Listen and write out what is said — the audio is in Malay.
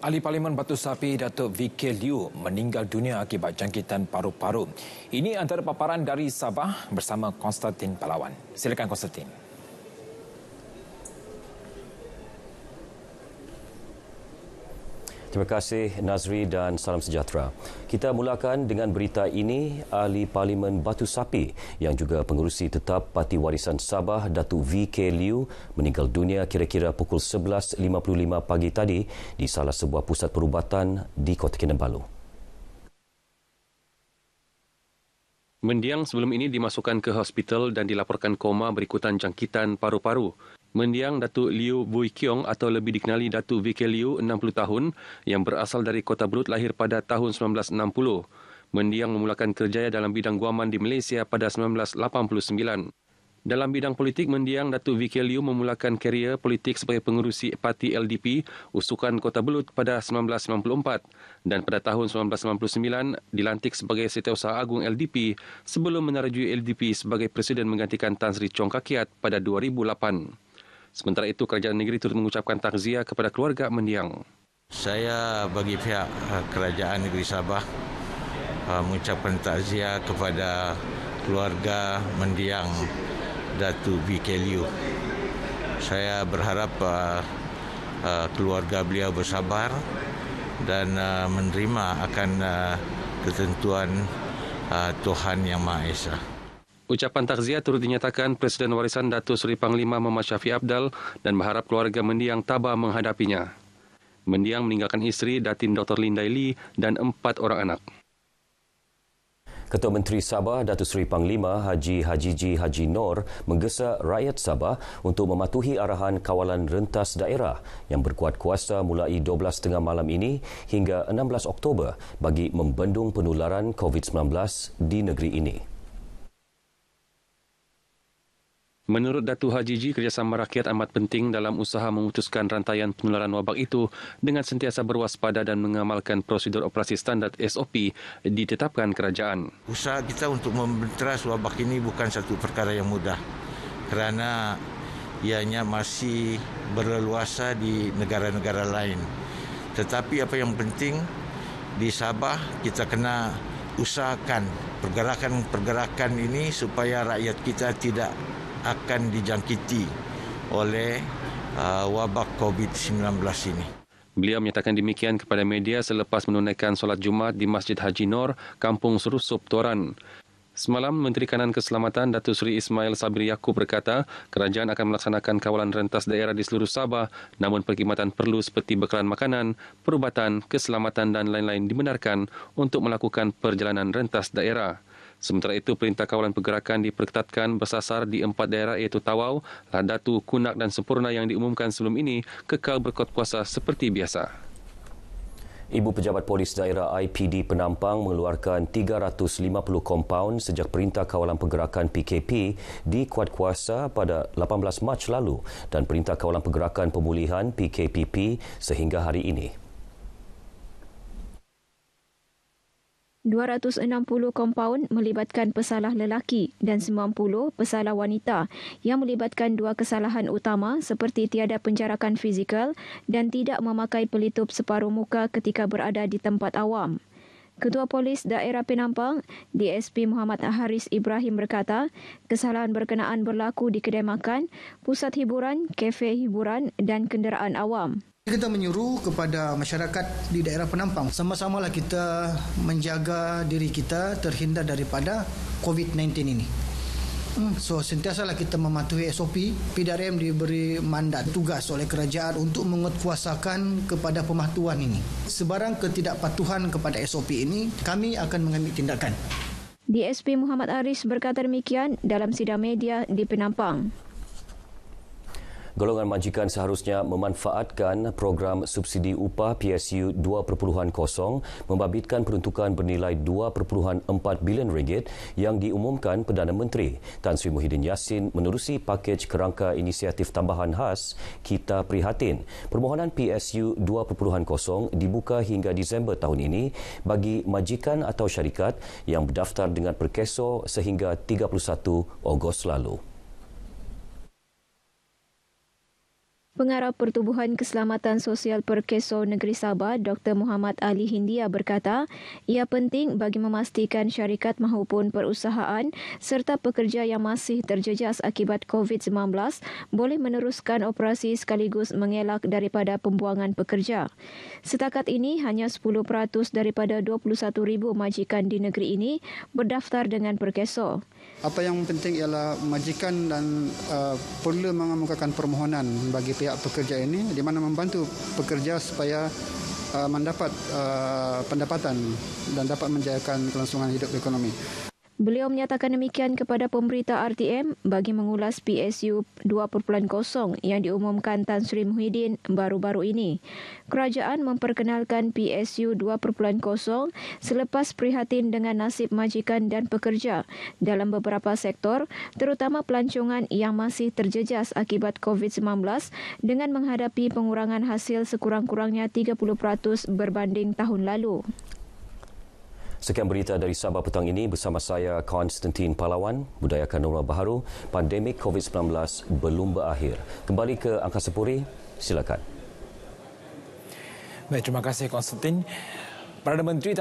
Ahli Parlimen Batu Sapi Datuk VK Liu meninggal dunia akibat jangkitan paru-paru. Ini antara paparan dari Sabah bersama Konstantin Palawan. Silakan Konstantin. Terima kasih Nazri dan salam sejahtera. Kita mulakan dengan berita ini ahli Parlimen Batu Sapi yang juga pengurusi tetap Parti Warisan Sabah Datuk VK Liu meninggal dunia kira-kira pukul 11.55 pagi tadi di salah sebuah pusat perubatan di Kota Kinabalu. Mendiang sebelum ini dimasukkan ke hospital dan dilaporkan koma berikutan jangkitan paru-paru. Mendiang Datuk Liu Bui Kiong atau lebih dikenali Datuk VK Liu 60 tahun yang berasal dari Kota Belut lahir pada tahun 1960. Mendiang memulakan kerjaya dalam bidang guaman di Malaysia pada 1989. Dalam bidang politik, Mendiang Datuk VK Liu memulakan karier politik sebagai pengurusi parti LDP usukan Kota Belut pada 1994 dan pada tahun 1999 dilantik sebagai Setiausaha Agung LDP sebelum menerajui LDP sebagai Presiden menggantikan Tan Sri Chong Kakiat pada 2008. Sementara itu, kerajaan negeri turut mengucapkan takziah kepada keluarga mendiang. Saya bagi pihak uh, kerajaan negeri Sabah uh, mengucapkan takziah kepada keluarga mendiang Datu VK Liu. Saya berharap uh, keluarga beliau bersabar dan menerima akan ketentuan Tuhan Yang Maha Esa. Ucapan takziah turut dinyatakan Presiden Warisan Datuk Seri Panglima Muhammad Syafiq Abdal dan berharap keluarga mendiang tabah menghadapinya. Mendiang meninggalkan isteri Datin Dr. Lindai Lee dan empat orang anak. Ketua Menteri Sabah Datuk Seri Panglima Haji Hajiji Haji Nor menggesa rakyat Sabah untuk mematuhi arahan kawalan rentas daerah yang berkuat kuasa mulai 12.30 malam ini hingga 16 Oktober bagi membendung penularan COVID-19 di negeri ini. Menurut Datu Hajiji, kerjasama rakyat amat penting dalam usaha memutuskan rantaian penularan wabak itu dengan sentiasa berwaspada dan mengamalkan prosedur operasi standard SOP ditetapkan kerajaan. Usaha kita untuk membenteras wabak ini bukan satu perkara yang mudah kerana ianya masih berleluasa di negara-negara lain. Tetapi apa yang penting di Sabah kita kena usahakan pergerakan-pergerakan ini supaya rakyat kita tidak akan dijangkiti oleh uh, wabak COVID-19 ini. Beliau menyatakan demikian kepada media selepas menunaikan solat Jumaat di Masjid Haji Nor, Kampung Serusup, Toran. Semalam, Menteri Kanan Keselamatan Datuk Seri Ismail Sabri Yaakob berkata, kerajaan akan melaksanakan kawalan rentas daerah di seluruh Sabah, namun perkhidmatan perlu seperti bekalan makanan, perubatan, keselamatan dan lain-lain dibenarkan untuk melakukan perjalanan rentas daerah. Sementara itu, Perintah Kawalan Pergerakan diperketatkan bersasar di empat daerah iaitu Tawau, Ladatu, Kunak dan Sempurna yang diumumkan sebelum ini kekal berkuat kuasa seperti biasa. Ibu Pejabat Polis Daerah IPD Penampang mengeluarkan 350 kompaun sejak Perintah Kawalan Pergerakan PKP dikuat kuasa pada 18 Mac lalu dan Perintah Kawalan Pergerakan Pemulihan PKPP sehingga hari ini. 260 kompaun melibatkan pesalah lelaki dan 90 pesalah wanita yang melibatkan dua kesalahan utama seperti tiada penjarakan fizikal dan tidak memakai pelitup separuh muka ketika berada di tempat awam. Ketua Polis Daerah Penampang, DSP Muhammad Haris Ibrahim berkata, kesalahan berkenaan berlaku di kedai makan, pusat hiburan, kafe hiburan dan kenderaan awam. Kita menyuruh kepada masyarakat di daerah penampang sama-samalah kita menjaga diri kita terhindar daripada COVID-19 ini. Hmm, so sentiasalah kita mematuhi SOP. PDRM diberi mandat tugas oleh kerajaan untuk menguatkuasakan kepada pematuhan ini. Sebarang ketidakpatuhan kepada SOP ini, kami akan mengambil tindakan. DSP Muhammad Aris berkata demikian dalam sidang media di Penampang. Golongan majikan seharusnya memanfaatkan program subsidi upah PSU 2.0 membabitkan peruntukan bernilai 2.4 bilion ringgit yang diumumkan Perdana Menteri Tan Sri Muhyiddin Yassin menerusi pakej kerangka inisiatif tambahan khas Kita Prihatin. Permohonan PSU 2.0 dibuka hingga Disember tahun ini bagi majikan atau syarikat yang berdaftar dengan perkeso sehingga 31 Ogos lalu. Pengarah Pertubuhan Keselamatan Sosial Perkeso Negeri Sabah, Dr. Muhammad Ali Hindia berkata, ia penting bagi memastikan syarikat maupun perusahaan serta pekerja yang masih terjejas akibat COVID-19 boleh meneruskan operasi sekaligus mengelak daripada pembuangan pekerja. Setakat ini, hanya 10% daripada 21,000 majikan di negeri ini berdaftar dengan Perkeso. Apa yang penting ialah majikan dan uh, perlu mengemukakan permohonan bagi pihak pekerja ini di mana membantu pekerja supaya uh, mendapat uh, pendapatan dan dapat menjayakan kelangsungan hidup ekonomi. Beliau menyatakan demikian kepada pemberita RTM bagi mengulas PSU 2.0 yang diumumkan Tan Sri Muhyiddin baru-baru ini. Kerajaan memperkenalkan PSU 2.0 selepas prihatin dengan nasib majikan dan pekerja dalam beberapa sektor, terutama pelancongan yang masih terjejas akibat COVID-19 dengan menghadapi pengurangan hasil sekurang-kurangnya 30% berbanding tahun lalu. Sekian berita dari Sabah petang ini bersama saya Konstantin Palawan. Budayakan norma baharu, pandemik COVID-19 belum berakhir. Kembali ke Angkasa Puri, silakan. Baik, terima kasih Konstantin. Perdana Menteri